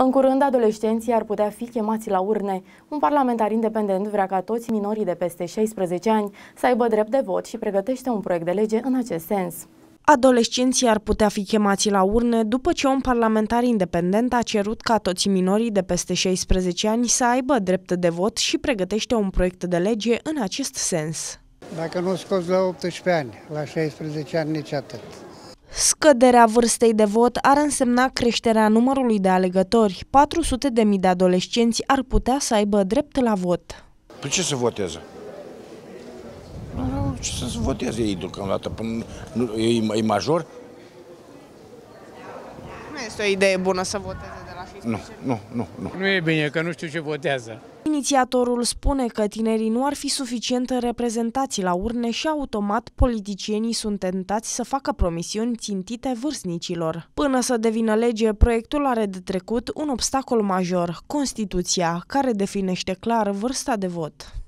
În curând, adolescenții ar putea fi chemați la urne. Un parlamentar independent vrea ca toți minorii de peste 16 ani să aibă drept de vot și pregătește un proiect de lege în acest sens. Adolescenții ar putea fi chemați la urne după ce un parlamentar independent a cerut ca toți minorii de peste 16 ani să aibă drept de vot și pregătește un proiect de lege în acest sens. Dacă nu scoți la 18 ani, la 16 ani nici atât. Scăderea vârstei de vot ar însemna creșterea numărului de alegători. 400 de mii de adolescenți ar putea să aibă drept la vot. Păi ce să voteze? Nu, ce să voteze ei deocamdată? Până, nu, e, e major? Nu este o idee bună să voteze de la 16 Nu, nu, nu, nu. Nu e bine, că nu știu ce votează. Inițiatorul spune că tinerii nu ar fi suficient reprezentați la urne și automat politicienii sunt tentați să facă promisiuni țintite vârstnicilor. Până să devină lege, proiectul are de trecut un obstacol major, Constituția, care definește clar vârsta de vot.